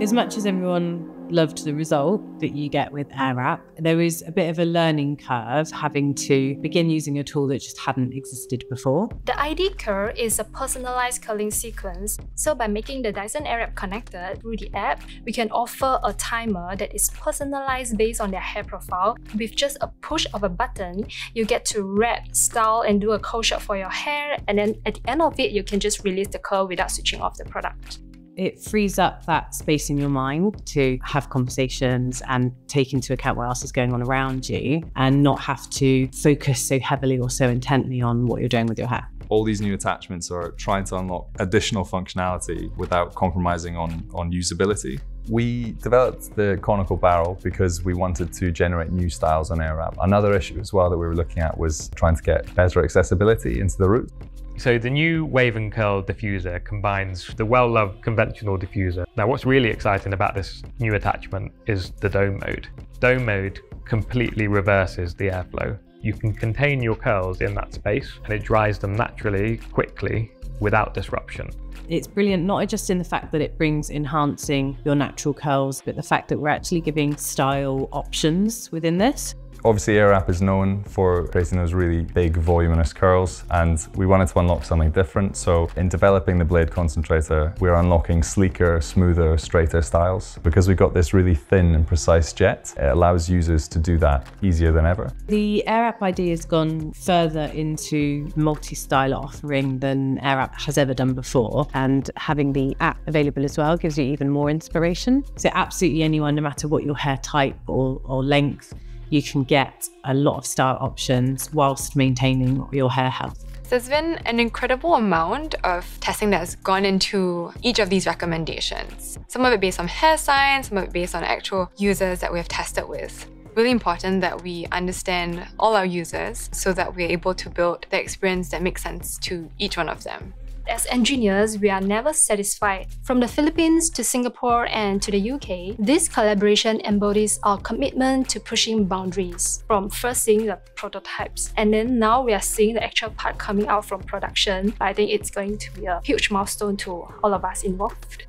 As much as everyone loved the result that you get with AirWrap, there was a bit of a learning curve having to begin using a tool that just hadn't existed before. The ID curl is a personalized curling sequence. So by making the Dyson AirWrap connected through the app, we can offer a timer that is personalized based on their hair profile. With just a push of a button, you get to wrap, style, and do a cold shot for your hair. And then at the end of it, you can just release the curl without switching off the product it frees up that space in your mind to have conversations and take into account what else is going on around you and not have to focus so heavily or so intently on what you're doing with your hair. All these new attachments are trying to unlock additional functionality without compromising on, on usability. We developed the conical barrel because we wanted to generate new styles on AirWrap. Another issue as well that we were looking at was trying to get better accessibility into the root. So the new Wave and Curl diffuser combines the well-loved conventional diffuser. Now what's really exciting about this new attachment is the dome mode. Dome mode completely reverses the airflow. You can contain your curls in that space and it dries them naturally, quickly, without disruption. It's brilliant, not just in the fact that it brings enhancing your natural curls, but the fact that we're actually giving style options within this. Obviously AirWrap is known for creating those really big voluminous curls and we wanted to unlock something different. So in developing the blade concentrator, we're unlocking sleeker, smoother, straighter styles. Because we've got this really thin and precise jet, it allows users to do that easier than ever. The AirWrap ID has gone further into multi-style offering than AirWrap has ever done before. And having the app available as well gives you even more inspiration. So absolutely anyone, no matter what your hair type or, or length, you can get a lot of style options whilst maintaining your hair health. There's been an incredible amount of testing that has gone into each of these recommendations. Some of it based on hair science, some of it based on actual users that we have tested with really important that we understand all our users so that we're able to build the experience that makes sense to each one of them as engineers, we are never satisfied. From the Philippines to Singapore and to the UK, this collaboration embodies our commitment to pushing boundaries. From first seeing the prototypes, and then now we are seeing the actual part coming out from production. I think it's going to be a huge milestone to all of us involved.